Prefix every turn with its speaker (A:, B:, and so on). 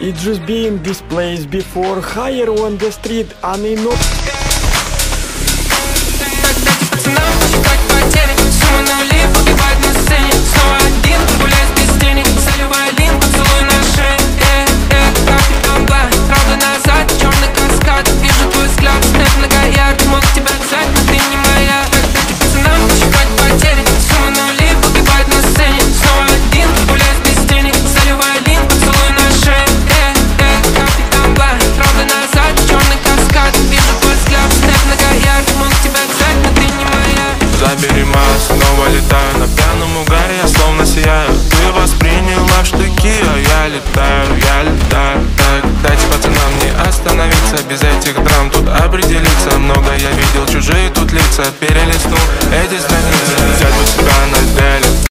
A: It just this place before higher on the street and in
B: снова летаю На пьяном угаре я словно сияю. Ты восприняла в штыки, а я летаю, я летаю. Так, дайте пацанам не остановиться Без этих драм тут определиться. Много я видел, чужие тут лица Перелистнул эти страницы